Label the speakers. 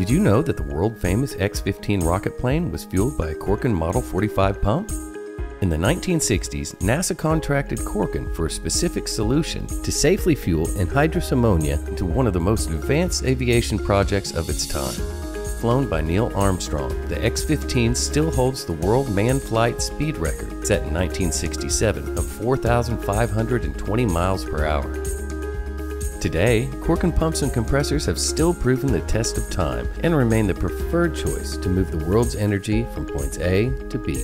Speaker 1: Did you know that the world famous X 15 rocket plane was fueled by a Corken Model 45 pump? In the 1960s, NASA contracted Corken for a specific solution to safely fuel anhydrous ammonia into one of the most advanced aviation projects of its time. Flown by Neil Armstrong, the X 15 still holds the world manned flight speed record set in 1967 of 4,520 miles per hour. Today, Corken pumps and compressors have still proven the test of time and remain the preferred choice to move the world's energy from points A to B.